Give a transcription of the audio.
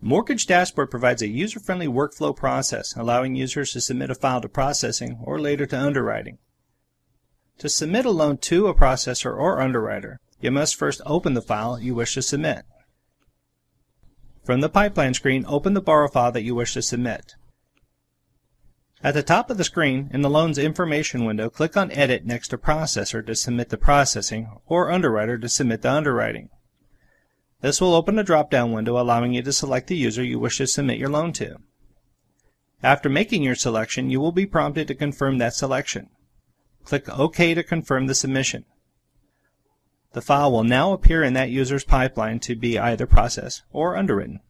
Mortgage Dashboard provides a user-friendly workflow process, allowing users to submit a file to processing or later to underwriting. To submit a loan to a processor or underwriter, you must first open the file you wish to submit. From the pipeline screen, open the borrow file that you wish to submit. At the top of the screen, in the Loans Information window, click on Edit next to Processor to submit the processing, or Underwriter to submit the underwriting. This will open a drop-down window allowing you to select the user you wish to submit your loan to. After making your selection, you will be prompted to confirm that selection. Click OK to confirm the submission. The file will now appear in that user's pipeline to be either processed or underwritten.